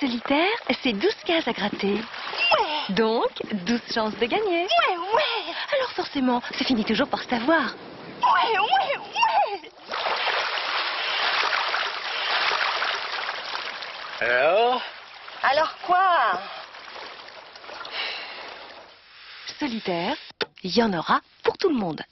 Solitaire, c'est 12 cases à gratter. Ouais, Donc, 12 chances de gagner. ouais, ouais, Alors forcément, ça finit toujours par savoir. ouais, ouais, ouais. Alors? Alors quoi? Solitaire, il y en aura pour tout le monde.